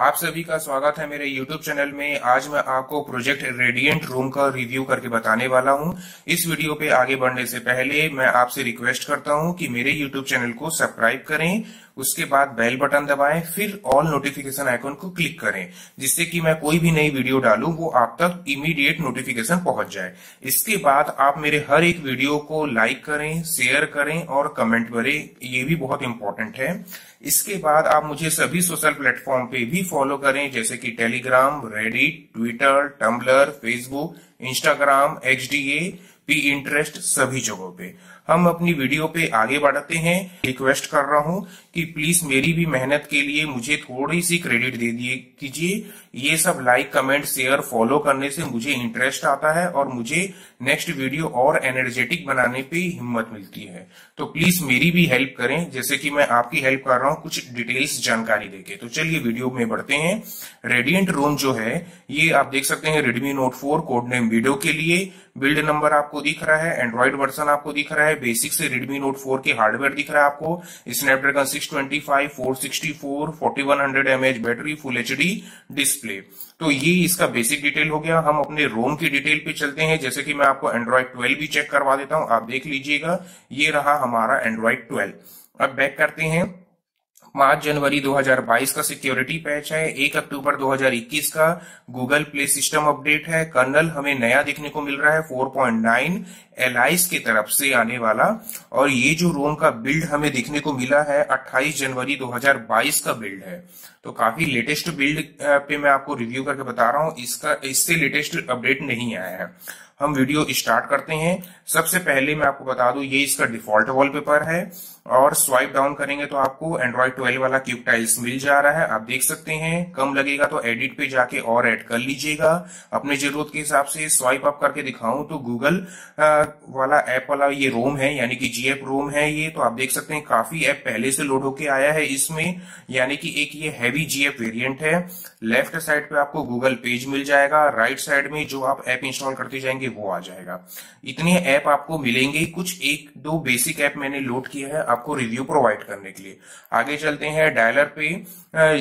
आप सभी का स्वागत है मेरे YouTube चैनल में। आज मैं आपको प्रोजेक्ट रेडियंट रूम का रिव्यू करके बताने वाला हूँ। इस वीडियो पे आगे बढ़ने से पहले मैं आपसे रिक्वेस्ट करता हूँ कि मेरे YouTube चैनल को सब्सक्राइब करें उसके बाद बेल बटन दबाएँ, फिर ऑल नोटिफिकेशन आइकन को क्लिक करें, जिससे कि मैं कोई भी नई वीडियो डालूं, वो आप तक इमीडिएट नोटिफिकेशन पहुँच जाए। इसके बाद आप मेरे हर एक वीडियो को लाइक करें शेयर करें और कमेंट करें ये भी बहुत इंपॉर्टेंट है। इसके बाद आप मुझे सभी सोशल प्लेटफॉर्म पे भी फॉलो करें, जैसे कि Telegram Reddit Twitter Tumblr Facebook Instagram H D A P interest सभी जगहों पे। हम अपनी वीडियो पे आगे बढ़ते हैं। रिक्वेस्ट कर रहा हूँ कि प्लीज़ मेरी भी मेहनत के लिए मुझे थोड़ी सी क्रेडिट दे दिए कीजिए। ये सब लाइक कमेंट शेयर फॉलो करने से मुझे इंटरेस्ट आता है और मुझे नेक्स्ट वीडियो और एनर्जेटिक बनाने पे हिम्मत मिलती है। तो प्लीज़ मेरी भी हेल्प करें, जैसे कि मैं आपकी हेल्प कर रहा हूँ कुछ डिटेल्स जानकारी देके। तो चलिए वीडियो में बढ़ते हैं। रेडियंट रोम जो है, ये आप देख सकते हैं Redmi Note four code name video के लिए। बिल्ड नंबर आपको दिख रहा है एंड्रॉइड वर्जन आपको दिख रहा है बेसिक से रेडमी नोट फोर के हार्डवेयर दिख रहा है आपको। Snapdragon 625 464 4100 MH battery full HD display तो ये इसका बेसिक डिटेल हो गया। हम अपने रोम की डिटेल पे चलते हैं। जैसे कि मैं आपको एंड्रॉइड 12 भी चेक करवा देता हूँ। आप देख लीजिएगा। ये रहा हमारा एंड्रॉइड 12 अब बैक करते हैं। पाँच जनवरी 2022 का सिक्योरिटी पैच है, एक अक्टूबर 2021 का गूगल प्ले सिस्टम अपडेट है। कर्नल, हमें नया देखने को मिल रहा है 4.9 एलाइस की तरफ़ से आने वाला। और ये जो रोम का बिल्ड हमें देखने को मिला है 28 जनवरी 2022 का बिल्ड है। तो काफ़ी लेटेस्ट बिल्ड पे मैं आपको रिव्यू करके बता रहा हूँ, इसका, इससे लेटेस्ट अपडेट नहीं आया है। हम वीडियो स्टार्ट करते हैं। सबसे पहले मैं आपको बता दूँ, ये इसका डिफ़ॉल्ट वॉलपेपर है। और स्वाइप डाउन करेंगे तो आपको एंड्रॉइड 12 वाला क्यूब टाइल्स मिल जा रहा है। आप देख सकते हैं, कम लगेगा तो एडिट पे जाके और ऐड कर लीजिएगा। अपने ज़रूरत के हिसाब से स्वाइप अप करके दिखाऊँ तो गूगल वाला ऐप वाला ये रोम है, यानी कि जीएप रोम है ये। तो आप देख सकते हैं, काफ़ी ऐप पहले से लोड होके आया है इसमें। यानी कि एक ये हैवी जीएप वेरियंट है। लेफ़्ट साइड पे आपको गूगल पेज मिल जाएगा। राइट साइड में जो आप ऐप इंस्टॉल करते जाएँगे वो आ जाएगा। इतने ऐप आपको मिलेंगे। कुछ एक, दो बेसिक ऐप मैंने लोड किया है। आपको रिव्यू प्रोवाइड करने के लिए। आगे चलते हैं डायलर पे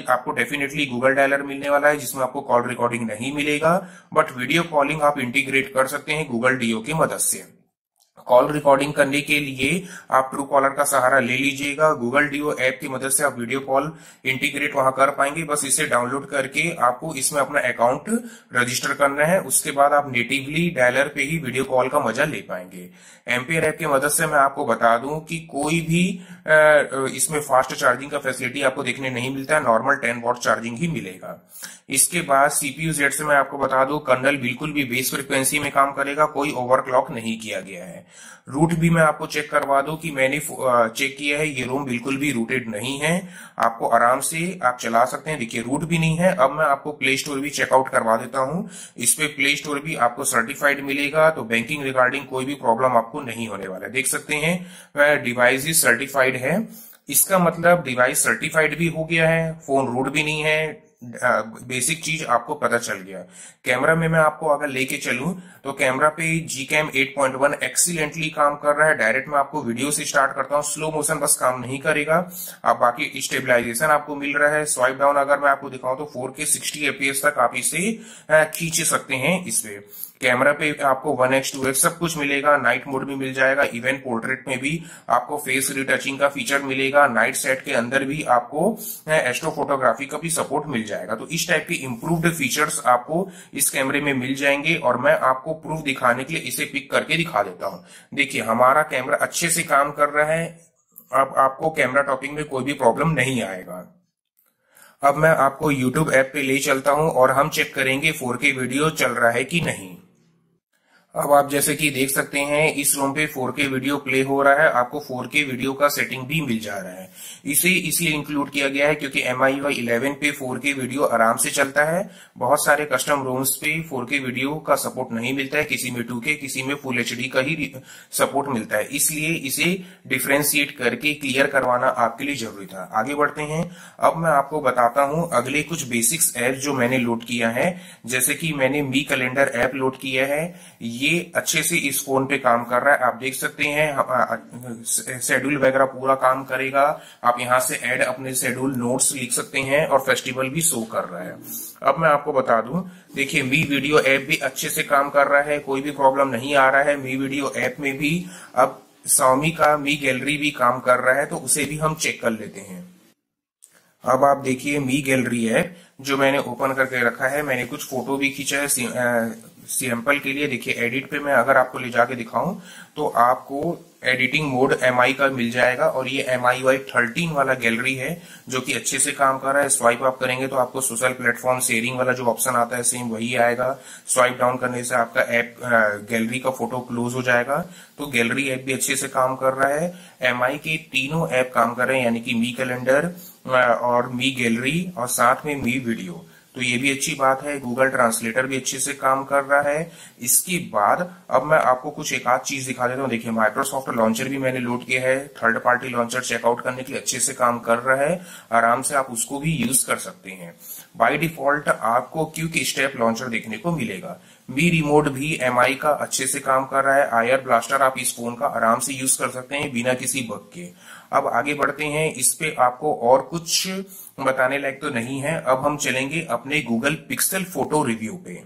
आपको डेफिनेटली गूगल डायलर मिलने वाला है, जिसमें आपको कॉल रिकॉर्डिंग नहीं मिलेगा बट वीडियो कॉलिंग आप इंटीग्रेट कर सकते हैं गूगल डीओ की मदद से। कॉल रिकॉर्डिंग करने के लिए आप ट्रू कॉलर का सहारा ले लीजिएगा। गूगल डीओ ऐप की मदद से आप वीडियो कॉल इंटीग्रेट वहाँ कर पाएँगे। बस इसे डाउनलोड करके आपको इसमें अपना अकाउंट रजिस्टर करना है। उसके बाद आप नेटिवली डायलर पे ही वीडियो कॉल का मज़ा ले पाएँगे। एम्पेयर ऐप की मदद से मैं आपको बता दूँ कि कोई भी इसमें फास्ट चार्जिंग का फैसिलिटी आपको देखने नहीं मिलता। है नॉर्मल टेन वॉट चार्जिंग ही मिलेगा। इसके बाद सीपीयू जेड से मैं आपको बता दूँ, कर्नल बिल्कुल भी बेस फ्रिक्वेंसी में काम करेगा, कोई ओवरक्लॉक नहीं किया गया है। रूट भी मैं आपको चेक करवा दूँ कि मैंने चेक किया है, ये रूम बिल्कुल भी रूटेड नहीं है। आपको आराम से आप चला सकते हैं। देखिए, रूट भी नहीं है। अब मैं आपको प्ले स्टोर भी चेकआउट करवा देता हूँ। इस पे प्ले स्टोर भी आपको सर्टिफाइड मिलेगा तो बैंकिंग रिगार्डिंग कोई भी प्रॉब्लम आपको नहीं होने वाला देख सकते हैं डिवाइस सर्टिफाइड है। इसका मतलब डिवाइस सर्टिफाइड भी हो गया है फ़ोन रूट भी नहीं है बेसिक चीज़ आपको पता चल गया। कैमरा में मैं आपको अगर लेके चलूँ तो कैमरा पे G cam eight point one excellently काम कर रहा है। डायरेक्ट मैं आपको वीडियो से स्टार्ट करता हूँ। स्लो मोशन बस काम नहीं करेगा। आप बाकी स्टेबिलाईजेशन आपको मिल रहा है। स्वाइप डाउन अगर मैं आपको दिखाऊँ तो 4K 60 एपीएस तक आप इसे खींच सकते हैं इसपे कैमरा पे आपको वन एक्स टू एक्स सब कुछ मिलेगा, नाइट मोड भी मिल जाएगा, इवन पोर्ट्रेट में भी आपको फेस रिटचिंग का फीचर मिलेगा, नाइट सेट के अंदर भी आपको एस्ट्रो फोटोग्राफी का भी सपोर्ट मिल जाएगा। तो इस टाइप के इम्प्रूव्ड फीचर्स आपको इस कैमरे में मिल जाएँगे और मैं आपको प्रूफ दिखाने के लिए इसे पिक करके दिखा देता हूँ। देखिए, हमारा कैमरा अच्छे से काम कर रहा है, अब आपको कैमरा टॉपिंग में कोई भी प्रॉब्लम नहीं आएगा। अब मैं आपको YouTube ऐप पे ले चलता हूँ और हम चेक करेंगे 4K वीडियो चल रहा है कि नहीं। अब आप जैसे कि देख सकते हैं, इस रूम पे 4K वीडियो प्ले हो रहा है, आपको 4K वीडियो का सेटिंग भी मिल जा रहा है। इसे इसलिए इंक्लूड किया गया है क्योंकि MIUI 11 पे 4K वीडियो आराम से चलता है। बहुत सारे कस्टम रूम्स पे 4K वीडियो का सपोर्ट नहीं मिलता है, किसी में 2K किसी में फुल एचडी का ही सपोर्ट मिलता है। इसलिए इसे डिफ्रेंशिएट करके क्लियर करवाना आपके लिए ज़रूरी था। आगे बढ़ते हैं। अब मैं आपको बताता हूँ अगले कुछ बेसिक्स ऐप जो मैंने लोड किया है। जैसे कि मैंने मी कैलेंडर ऐप लोड किया है। ये ये अच्छे से इस फ़ोन पे काम कर रहा है। आप देख सकते हैं शेड्यूल वगैरह पूरा काम करेगा। आप यहाँ से ऐड अपने शेड्यूल नोट्स लिख सकते हैं और फेस्टिवल भी शो कर रहा है। अब मैं आपको बता दूँ, देखिए मी वीडियो ऐप भी अच्छे से काम कर रहा है, कोई भी प्रॉब्लम नहीं आ रहा है। मी वीडियो ऐप में भी अब स्वामी का मी गैलरी भी काम कर रहा है तो उसे भी हम चेक कर लेते हैं। अब आप देखिए मी गैलरी है जो मैंने ओपन करके रखा है, मैंने कुछ फ़ोटो भी खींचा है सैंपल के लिए, देखिए एडिट पे मैं अगर आपको ले जाके दिखाऊँ तो आपको एडिटिंग मोड एमआई का मिल जाएगा और ये एम आई वाई थर्टीन वाला गैलरी है, जो कि अच्छे से काम कर रहा है। स्वाइप आप करेंगे तो आपको सोशल प्लेटफॉर्म शेयरिंग वाला जो ऑप्शन आता है सेम वही आएगा। स्वाइप डाउन करने से आपका ऐप गैलरी का फ़ोटो क्लोज हो जाएगा। तो गैलरी ऐप भी अच्छे से काम कर रहा है। एम के तीनों ऐप काम कर रहे हैं, यानी कि मी कैलेंडर और मी गैलरी और साथ में मी वीडियो तो ये भी अच्छी बात है गूगल ट्रांसलेटर भी अच्छे से काम कर रहा है। इसके बाद अब मैं आपको कुछ एक आध चीज़ दिखा देता हूँ। देखिए माइक्रोसॉफ्ट लॉन्चर भी मैंने लोड किया है। थर्ड पार्टी लॉन्चर चेकआउट करने के लिए अच्छे से काम कर रहा है। आराम से आप उसको भी यूज़ कर सकते हैं। बाय डिफ़ॉल्ट आपको क्यूक स्टेप लॉन्चर देखने को मिलेगा। मी रिमोट भी एमआई का अच्छे से काम कर रहा है। आयर ब्लास्टर आप इस फ़ोन का आराम से यूज़ कर सकते हैं बिना किसी बग के। अब आगे बढ़ते हैं। इस पे आपको और कुछ बताने लायक तो नहीं है। अब हम चलेंगे अपने गूगल पिक्सल फ़ोटो रिव्यू पे।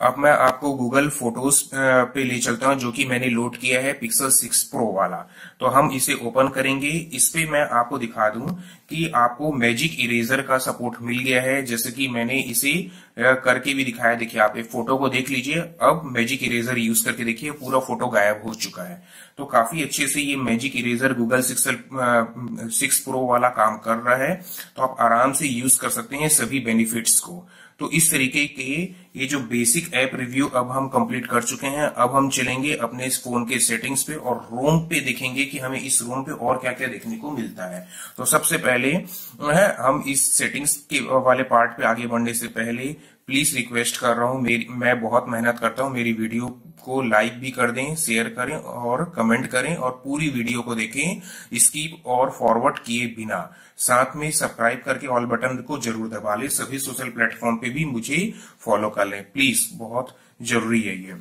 अब मैं आपको गूगल फ़ोटोज़ पे ले चलता हूँ, जो कि मैंने लोड किया है पिक्सल 6 प्रो वाला। तो हम इसे ओपन करेंगे। इस पे मैं आपको दिखा दूँ कि आपको मैजिक इरेजर का सपोर्ट मिल गया है। जैसे कि मैंने इसे करके भी दिखाया। देखिए, आप एक फ़ोटो को देख लीजिए। अब मैजिक इरेजर यूज़ करके देखिए, पूरा फ़ोटो गायब हो चुका है। तो काफ़ी अच्छे से ये magic eraser Google six pro वाला काम कर रहा है। तो आप आराम से यूज़ कर सकते हैं सभी बेनिफिट्स को। तो इस तरीके के ये जो बेसिक ऐप रिव्यू अब हम कंप्लीट कर चुके हैं, अब हम चलेंगे अपने इस फ़ोन के सेटिंग्स पे और रोम पे देखेंगे कि हमें इस रोम पे और क्या क्या देखने को मिलता है। तो सबसे पहले, है, हम इस सेटिंग्स के वाले पार्ट पे आगे बढ़ने से पहले प्लीज़ रिक्वेस्ट कर रहा हूँ मैं बहुत मेहनत करता हूँ मेरी वीडियो को लाइक भी कर दें शेयर करें और कमेंट करें और पूरी वीडियो को देखें स्कीप और फॉरवर्ड किए बिना। साथ में सब्सक्राइब करके ऑल बटन को ज़रूर दबा लें। सभी सोशल प्लेटफॉर्म पे भी मुझे फॉलो कर लें। प्लीज़ बहुत ज़रूरी है ये।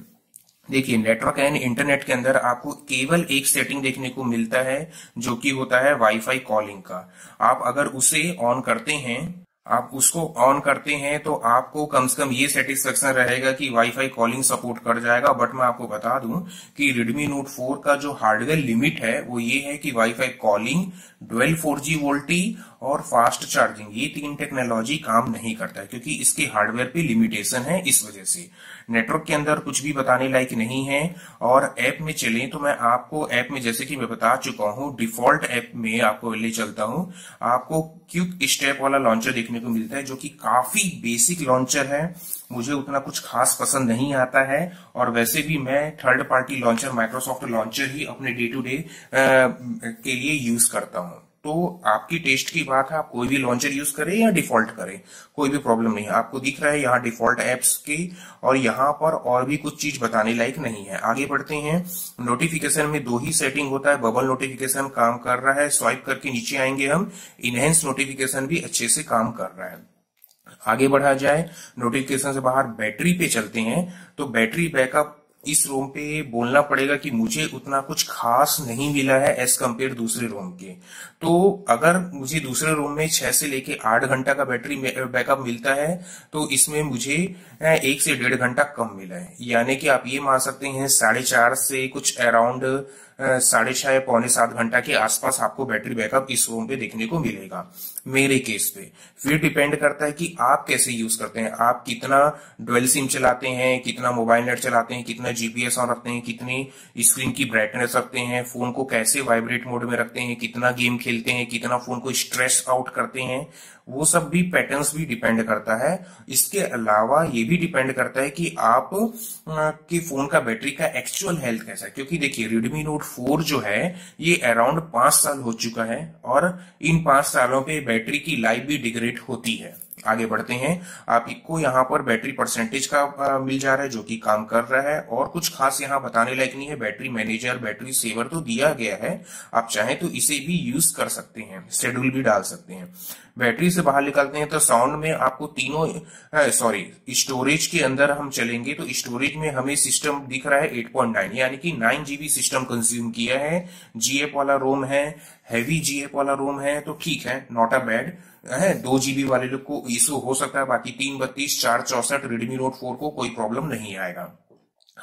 देखिए नेटवर्क एंड इंटरनेट के अंदर आपको केवल एक सेटिंग देखने को मिलता है, जो कि होता है वाईफाई कॉलिंग का। आप अगर उसे ऑन करते हैं आप उसको ऑन करते हैं तो आपको कम से कम ये सेटिस्फेक्शन रहेगा कि वाईफाई कॉलिंग सपोर्ट कर जाएगा। बट मैं आपको बता दूँ कि रेडमी नोट 4 का जो हार्डवेयर लिमिट है, वो ये है कि WiFi calling dual 4G VoLTE और फास्ट चार्जिंग ये तीन टेक्नोलॉजी काम नहीं करता है, क्योंकि इसके हार्डवेयर पे लिमिटेशन है इस वजह से। नेटवर्क के अंदर कुछ भी बताने लायक नहीं है, और ऐप में चले तो मैं आपको ऐप में, जैसे कि मैं बता चुका हूँ डिफ़ॉल्ट ऐप में आपको ले चलता हूँ। आपको क्यूक स्टेप वाला लॉन्चर देखने को मिलता है, जो कि काफ़ी बेसिक लॉन्चर है। मुझे उतना कुछ खास पसंद नहीं आता है, और वैसे भी मैं third party launcher Microsoft launcher ही अपने डे टू डे के लिए यूज़ करता हूँ। तो आपकी टेस्ट की बात है, आप कोई भी लॉन्चर यूज़ करें या डिफ़ॉल्ट करें, कोई भी प्रॉब्लम नहीं है। आपको दिख रहा है यहाँ डिफ़ॉल्ट एप्स की और यहाँ पर और भी कुछ चीज़ बताने लायक नहीं है। आगे बढ़ते हैं। नोटिफिकेशन में दो ही सेटिंग होता है बबल नोटिफिकेशन काम कर रहा है स्वाइप करके नीचे आएँगे हम इनहेंस नोटिफिकेशन भी अच्छे से काम कर रहा है। आगे बढ़ा जाए नोटिफिकेशन से बाहर बैटरी पे चलते हैं तो बैटरी बैकअप इस रोम पे बोलना पड़ेगा कि मुझे उतना कुछ खास नहीं मिला है एज कंपेयर दूसरे रोम के। तो अगर मुझे दूसरे रोम में छह से लेके आठ घंटा का बैटरी बैकअप मिलता है तो इसमें मुझे एक से डेढ़ घंटा कम मिला है। यानी कि आप ये मान सकते हैं, साढ़े चार से कुछ अराउंड साढ़े छह, पौने सात घंटा के आसपास आपको बैटरी बैकअप इस फ़ोन पे देखने को मिलेगा, मेरे केस पे। फिर डिपेंड करता है कि आप कैसे यूज़ करते हैं। आप कितना डुअल सिम चलाते हैं, कितना मोबाइल नेट चलाते हैं, कितना जीपीएस ऑन रखते हैं, कितनी स्क्रीन की ब्राइटनेस रखते हैं फ़ोन को कैसे वाइब्रेट मोड में रखते हैं, कितना गेम खेलते हैं, कितना फ़ोन को स्ट्रेस आउट करते हैं। वो सब भी पैटर्न्स भी डिपेंड करता है। इसके अलावा ये भी डिपेंड करता है कि आप के फ़ोन का बैटरी का एक्चुअल हेल्थ कैसा है। क्योंकि देखिए रेडमी नोट फोर जो है, ये अराउंड पाँच साल हो चुका है और इन पाँच सालों पे बैटरी की लाइफ भी डिग्रेड होती है। आगे बढ़ते हैं। आपको यहाँ पर बैटरी परसेंटेज का मिल जा रहा है, जो कि काम कर रहा है। और कुछ खास यहाँ बताने लायक नहीं है। बैटरी मैनेजर बैटरी सेवर तो दिया गया है। आप चाहें तो इसे भी यूज़ कर सकते हैं। शेड्यूल भी डाल सकते हैं। बैटरी से बाहर निकलते हैं तो साउंड में आपको तीनों सॉरी स्टोरेज के अंदर हम चलेंगे तो स्टोरेज में हमें सिस्टम दिख रहा है 8.9 यानी कि 9 जीबी सिस्टम कंज्यूम किया है। जीएफ वाला रोम है। हैवी जीएफ वाला रोम है तो ठीक है नॉट अ बैड है, दो जीबी वाले लोग को इशू हो सकता है, बाकी तीन बत्तीस, चार चौसठ रेडमी नोट फोर को कोई प्रॉब्लम नहीं आएगा।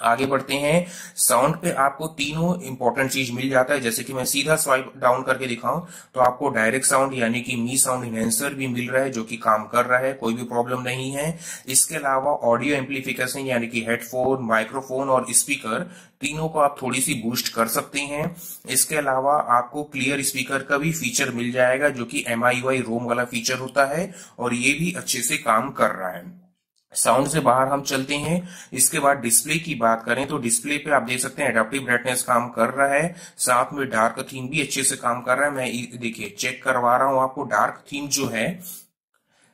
आगे बढ़ते हैं। साउंड पे आपको तीनों इंपॉर्टेंट चीज़ मिल जाता है। जैसे कि मैं सीधा स्वाइप डाउन करके दिखाऊँ तो आपको डायरेक्ट साउंड यानी कि मी साउंड इनहेंसर भी मिल रहा है, जो कि काम कर रहा है, कोई भी प्रॉब्लम नहीं है। इसके अलावा ऑडियो एम्पलीफिकेशन यानी कि हेडफोन माइक्रोफोन और स्पीकर तीनों को आप थोड़ी सी बूस्ट कर सकते हैं। इसके अलावा आपको क्लियर स्पीकर का भी फीचर मिल जाएगा, जो कि एम आई रोम वाला फीचर होता है, और ये भी अच्छे से काम कर रहा है। साउंड से बाहर हम चलते हैं। इसके बाद डिस्प्ले की बात करें तो डिस्प्ले पे आप देख सकते हैं एडेप्टिव ब्राइटनेस काम कर रहा है। साथ में डार्क थीम भी अच्छे से काम कर रहा है। मैं देखिए चेक करवा रहा हूँ आपको। डार्क थीम जो है,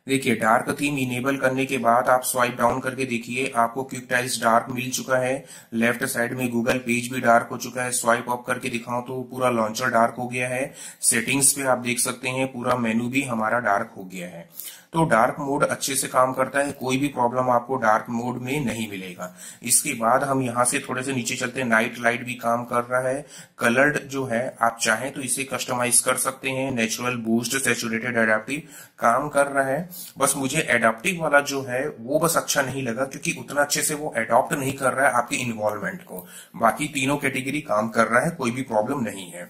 देखिए डार्क थीम इनेबल करने के बाद आप स्वाइप डाउन करके देखिए, आपको क्विक टाइल्स डार्क मिल चुका है। लेफ़्ट साइड में गूगल पेज भी डार्क हो चुका है। स्वाइप ऑफ़ करके दिखाऊँ तो पूरा लॉन्चर डार्क हो गया है। सेटिंग्स पे आप देख सकते हैं, पूरा मेनू भी हमारा डार्क हो गया है। तो डार्क मोड अच्छे से काम करता है, कोई भी प्रॉब्लम आपको डार्क मोड में नहीं मिलेगा। इसके बाद हम यहाँ से थोड़े से नीचे चलते हैं नाइट लाइट भी काम कर रहा है। कलर्ड जो है, आप चाहें तो इसे कस्टमाइज कर सकते हैं नेचुरल बूस्ट सेचुरेटेड एडेप्टिव काम कर रहा है। बस मुझे एडाप्टिव वाला जो है, वो बस अच्छा नहीं लगा, क्योंकि उतना अच्छे से वो एडॉप्ट नहीं कर रहा है आपके इन्वॉल्वमेंट को। बाकी तीनों कैटेगरी काम कर रहा है, कोई भी प्रॉब्लम नहीं है।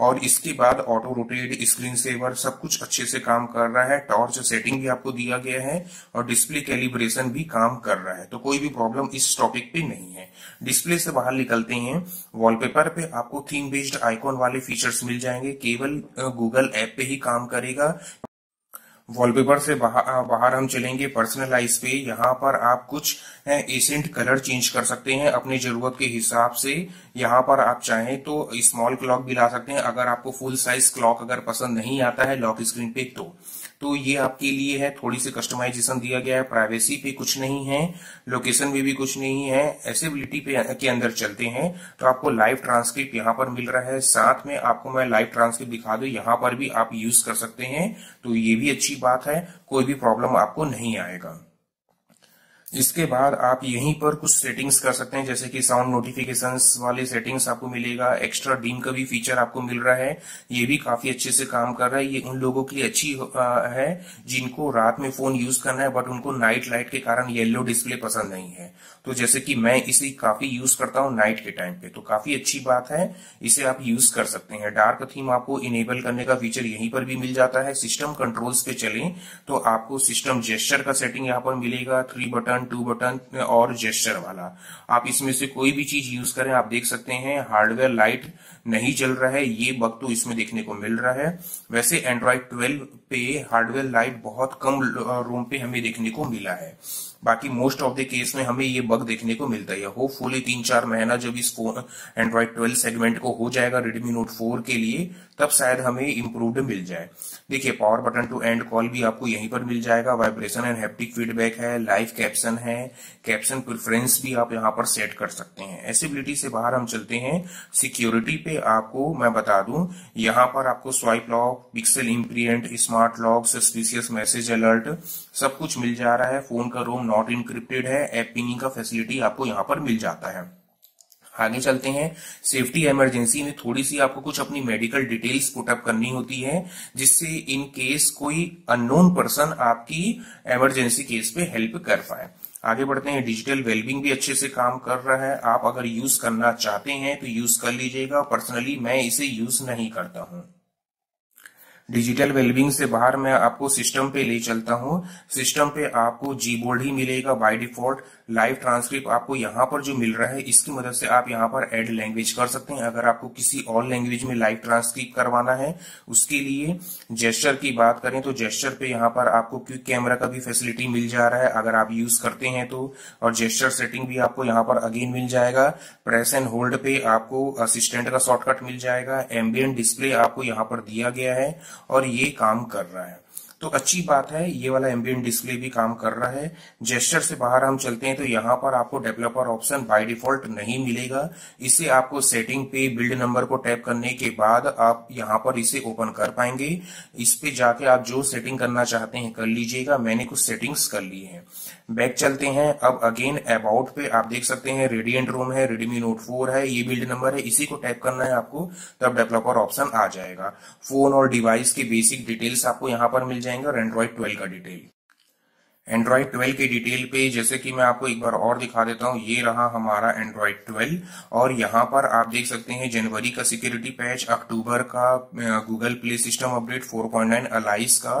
और इसके बाद ऑटो रोटेट स्क्रीन सेवर सब कुछ अच्छे से काम कर रहा है। टॉर्च सेटिंग भी आपको दिया गया है और डिस्प्ले कैलिब्रेशन भी काम कर रहा है। तो कोई भी प्रॉब्लम इस टॉपिक पे नहीं है। डिस्प्ले से बाहर निकलते हैं। वॉलपेपर पे आपको थीम बेस्ड आइकॉन वाले फीचर्स मिल जाएँगे। केवल गूगल ऐप पे ही काम करेगा। वॉलपेपर से बाहर बाहर हम चलेंगे पर्सनलाइज पे। यहाँ पर आप कुछ एसेंट कलर चेंज कर सकते हैं अपनी ज़रूरत के हिसाब से। यहाँ पर आप चाहें तो स्मॉल क्लॉक भी ला सकते हैं। अगर आपको फुल साइज़ क्लॉक अगर पसंद नहीं आता है लॉक स्क्रीन पे तो। तो ये आपके लिए है, थोड़ी सी कस्टमाइजेशन दिया गया है प्राइवेसी पे कुछ नहीं है लोकेशन में भी कुछ नहीं है एसेबिलिटी पे, के अंदर चलते हैं तो आपको लाइव ट्रांसक्रिप्ट यहाँ पर मिल रहा है, साथ में आपको मैं लाइव ट्रांसक्रिप्ट दिखा दू, यहाँ पर भी आप यूज़ कर सकते हैं तो ये भी अच्छी बात है, कोई भी प्रॉब्लम आपको नहीं आएगा। इसके बाद आप यहीं पर कुछ सेटिंग्स कर सकते हैं, जैसे कि साउंड नोटिफिकेशंस वाले सेटिंग्स आपको मिलेगा। एक्स्ट्रा डीम का भी फीचर आपको मिल रहा है। ये भी काफ़ी अच्छे से काम कर रहा है। ये उन लोगों के लिए अच्छी है, जिनको रात में फ़ोन यूज़ करना है बट उनको नाइट लाइट के कारण येलो डिस्प्ले पसंद नहीं है। तो जैसे कि मैं इसे काफ़ी यूज़ करता हूँ नाइट के टाइम पे। तो काफ़ी अच्छी बात है। इसे आप यूज़ कर सकते हैं। डार्क थीम आपको इनेबल करने का फीचर यहीं पर भी मिल जाता है। सिस्टम कंट्रोल्स पे चले तो आपको सिस्टम जेस्टर का सेटिंग यहाँ पर मिलेगा। Three button button, two button और जेस्टर वाला। आप इसमें से कोई भी चीज़ यूज़ करें, आप देख सकते हैं, हार्डवेयर, लाइट नहीं चल रहा है, ये बग तो इसमें देखने को मिल रहा है। वैसे एंड्रॉइड 12 पे हार्डवेयर लाइट बहुत कम रूम पे हमें देखने को मिला है। बाकी मोस्ट ऑफ़ द केस में हमें ये बग देखने को मिलता है। होपफुली तीन चार महीना जब इस फ़ोन एंड्रॉइड 12 सेगमेंट को हो जाएगा रेडमी नोट 4 के लिए, तब शायद हमें इम्प्रूवड मिल जाए। देखिए power button to end call भी आपको यहीं पर मिल जाएगा। वाइब्रेशन एंड हैप्टिक फीडबैक है लाइव कैप्शन है कैप्शन प्रेफरेंस भी आप यहाँ पर सेट कर सकते हैं। एसिबिलिटी से बाहर हम चलते हैं। सिक्योरिटी पे आपको मैं बता दूँ, यहाँ पर आपको swipe lock pixel imprint smart lock suspicious message alert सब कुछ मिल जा रहा है। फ़ोन का रोम नॉट इनक्रिप्टेड है। ऐप पिनिंग का फैसिलिटी आपको यहाँ पर मिल जाता है। आगे चलते हैं। सेफ्टी इमरजेंसी में थोड़ी सी आपको कुछ अपनी मेडिकल डिटेल्स पुटअप करनी होती है, जिससे इन केस कोई अननोन पर्सन आपकी इमरजेंसी केस पे हेल्प कर पाए। आगे बढ़ते हैं डिजिटल वेलबिंग भी अच्छे से काम कर रहा है। आप अगर यूज़ करना चाहते हैं तो यूज़ कर लीजिएगा। पर्सनली मैं इसे यूज़ नहीं करता हूँ। डिजिटल वेलबिंग से बाहर मैं आपको सिस्टम पे ले चलता हूँ। सिस्टम पे आपको जी बोर्ड ही मिलेगा बाय डिफ़ॉल्ट लाइव ट्रांसक्रिप्ट आपको यहाँ पर जो मिल रहा है, इसकी मदद से आप यहाँ पर एड लैंग्वेज कर सकते हैं। अगर आपको किसी और लैंग्वेज में लाइव ट्रांसक्रिप्ट करवाना है, उसके लिए जेस्टर की बात करें तो जेस्टर पे यहाँ पर आपको क्विक कैमरा का भी फैसिलिटी मिल जा रहा है, अगर आप यूज़ करते हैं तो। और जेस्टर सेटिंग भी आपको यहाँ पर अगेन मिल जाएगा। प्रेस एंड होल्ड पे आपको असिस्टेंट का शॉर्टकट मिल जाएगा। एम्बियन डिस्प्ले आपको यहाँ पर दिया गया है। और ये काम कर रहा है। तो अच्छी बात है, ये वाला एम्बियन डिस्प्ले भी काम कर रहा है। जेस्टर से बाहर हम चलते हैं तो यहाँ पर आपको डेवलपर ऑप्शन बाय डिफ़ॉल्ट नहीं मिलेगा। इसे आपको सेटिंग पे बिल्ड नंबर को टैप करने के बाद आप यहाँ पर इसे ओपन कर पाएँगे। इस पे जाके आप जो सेटिंग करना चाहते हैं कर लीजिएगा। मैंने कुछ सेटिंग्स कर ली है। बैक चलते हैं। अब अगेन अबाउट पे आप देख सकते हैं रेडियंट रूम है रेडमी नोट फोर है, ये बिल्ड नंबर है, इसी को टाइप करना है आपको, तब डेवलपर ऑप्शन आ जाएगा। फ़ोन और डिवाइस के बेसिक डिटेल्स आपको यहाँ पर मिल जाएँगे और एंड्रॉइड ट्वेल्व का डिटेल एंड्रॉइड 12 के डिटेल पे, जैसे कि मैं आपको एक बार और दिखा देता हूँ, ये रहा हमारा एंड्रॉइड 12 और यहाँ पर आप देख सकते हैं जनवरी का सिक्योरिटी पैच अक्टूबर का गूगल प्ले सिस्टम अपडेट 4.9 अलाइस का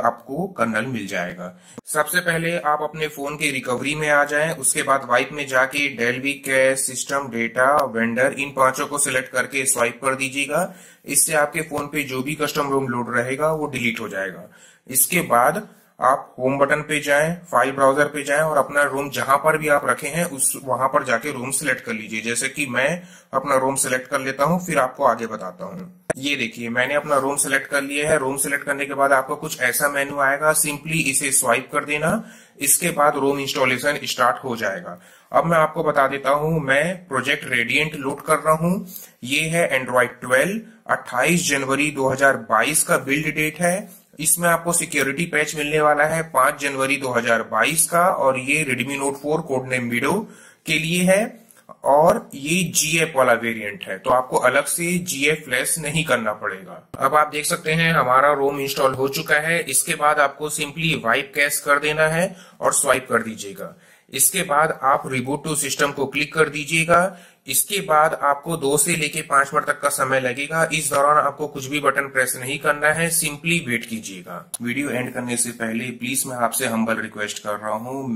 आपको कर्नल मिल जाएगा। सबसे पहले आप अपने फ़ोन की रिकवरी में आ जाएँ, उसके बाद वाइप में जाके Dalvik cache system data vendor इन पाँचों को सिलेक्ट करके स्वाइप कर दीजिएगा। इससे आपके फ़ोन पे जो भी कस्टम रोम लोड रहेगा, वो डिलीट हो जाएगा। इसके बाद आप होम बटन पे जाएँ फ़ाइल ब्राउज़र पे जाएँ और अपना रूम जहाँ पर भी आप रखे हैं, उस, वहाँ पर जाके रूम सिलेक्ट कर लीजिए। जैसे कि मैं अपना रूम सिलेक्ट कर लेता हूँ, फिर आपको आगे बताता हूँ। ये देखिए, मैंने अपना रूम सिलेक्ट कर लिया है। रूम सिलेक्ट करने के बाद आपको कुछ ऐसा मेन्यू आएगा। सिंपली इसे स्वाइप कर देना। इसके बाद रूम इंस्टॉलेशन स्टार्ट हो जाएगा। अब मैं आपको बता देता हूँ, मैं प्रोजेक्ट रेडियंट लोड कर रहा हूँ। ये है एंड्रॉइड 12 28 जनवरी 2022 का बिल्ड डेट है। इसमें आपको सिक्योरिटी पैच मिलने वाला है 5 जनवरी 2022 का, और ये Redmi Note 4 code name video के लिए है, और ये जीएफ वाला वेरिएंट है। तो आपको अलग से जीएफ लेस नहीं करना पड़ेगा। अब आप देख सकते हैं, हमारा रोम इंस्टॉल हो चुका है। इसके बाद आपको सिंपली वाइप कैश कर देना है, और स्वाइप कर दीजिएगा। इसके बाद आप रिबूट टू सिस्टम को क्लिक कर दीजिएगा। इसके बाद आपको दो से लेके पाँच मिनट तक का समय लगेगा। इस दौरान आपको कुछ भी बटन प्रेस नहीं करना है, सिंपली वेट कीजिएगा। वीडियो एंड करने से पहले प्लीज़ मैं आपसे हम्बल रिक्वेस्ट कर रहा हूँ।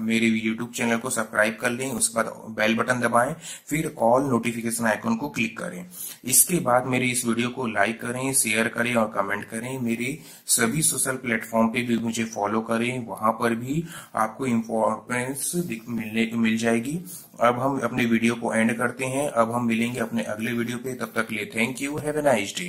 मेरे यूट्यूब चैनल को सब्सक्राइब कर लें, उसके बाद बेल बटन दबाएँ, फिर ऑल नोटिफिकेशन आइकन को क्लिक करें। इसके बाद मेरे इस वीडियो को लाइक करें शेयर करें और कमेंट करें। मेरे सभी सोशल प्लेटफॉर्म पे भी मुझे फॉलो करें। वहाँ पर भी आपको मिलने, मिल जाएगी। अब हम अपने वीडियो को एंड करते हैं। अब हम मिलेंगे अपने अगले वीडियो पे। तब तक लिए thank you have a nice day